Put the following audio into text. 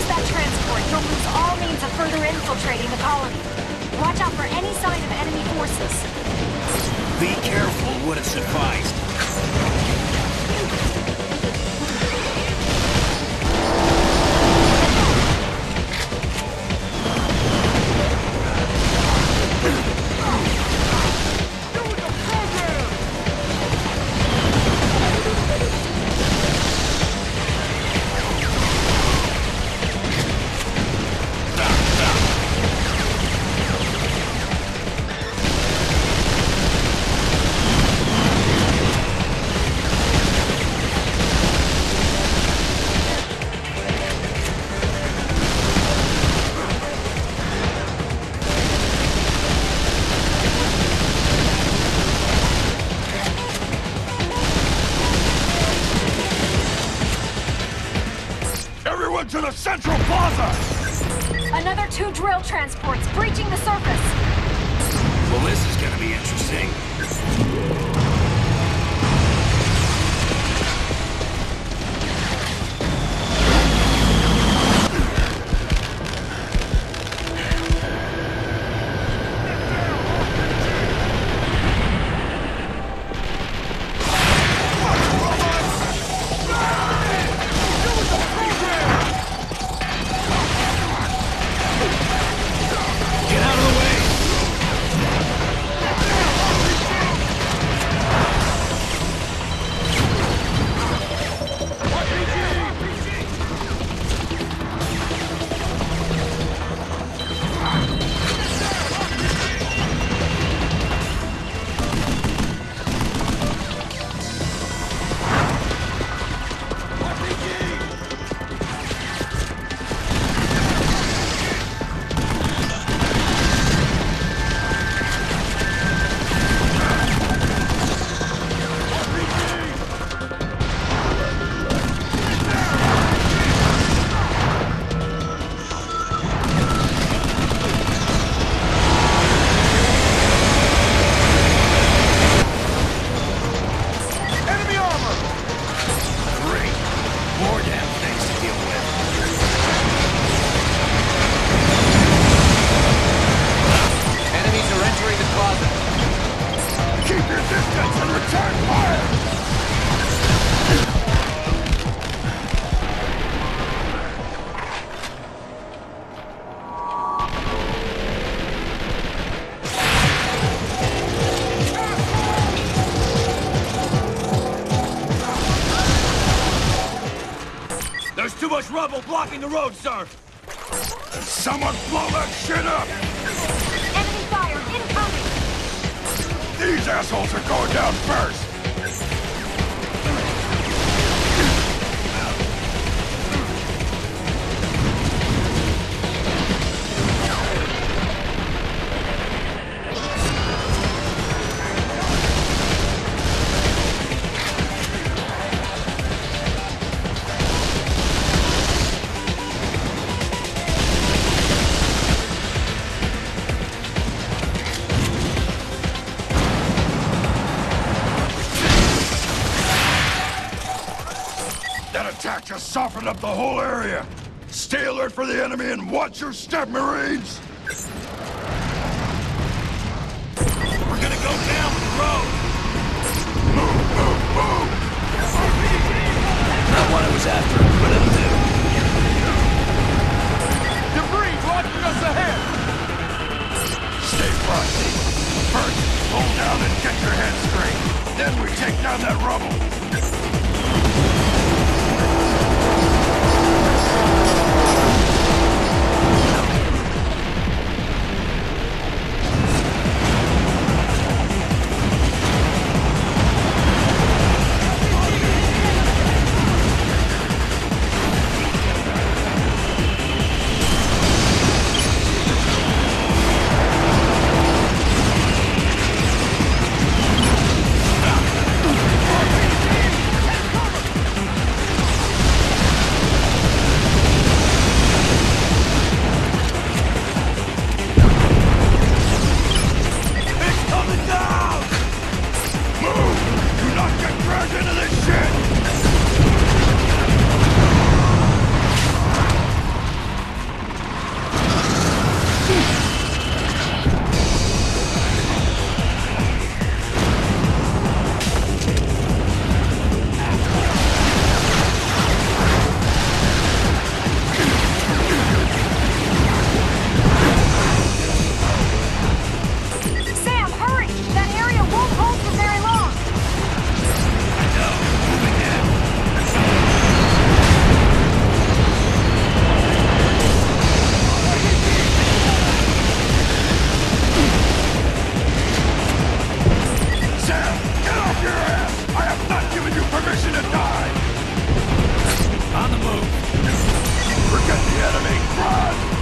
use that transport, you'll lose all means of further infiltrating the colony. Watch out for any sign of enemy forces. Be careful would have sufficed. Everyone to the central plaza! Another two drill transports breaching the surface. Well, this is gonna be interesting. Much rubble blocking the road, sir! Someone blow that shit up! Enemy fire incoming. These assholes are going down first! That attack just softened up the whole area! Stay alert for the enemy and watch your step, Marines! We're gonna go down the road! Move, move, move! Not what I was after, but it'll do. Debris blocking us ahead! Stay frosty. First, hold down and get your head straight. Then we take down that rubble. not giving you permission to die! On the move! Forget the enemy, Cross!